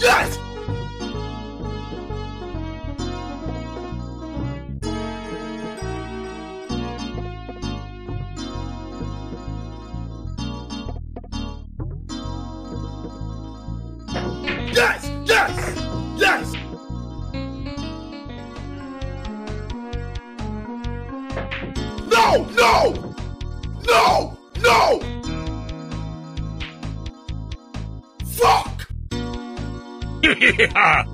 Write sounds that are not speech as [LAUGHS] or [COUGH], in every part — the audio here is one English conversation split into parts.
Yes! Yes! Yes! Yes! No! No! No! Yeah.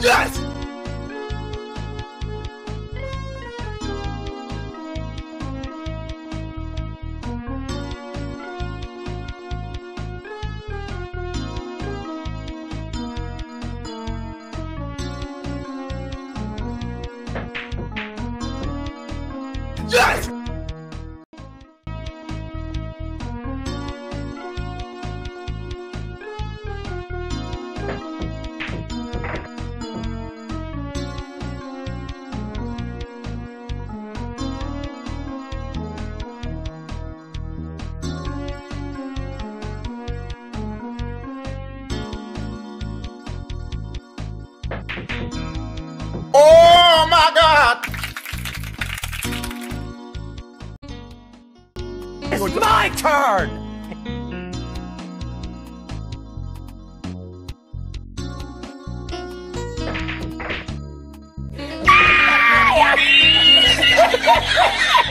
Yes! Yes! It's my turn! [LAUGHS] Ah!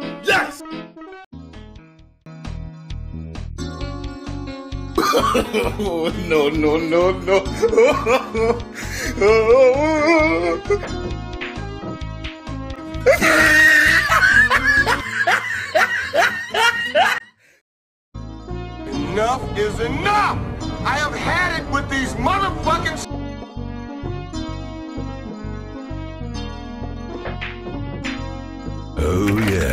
[LAUGHS] no, no, no, no. enough is enough! I have had it with these motherfucking... Oh, yeah.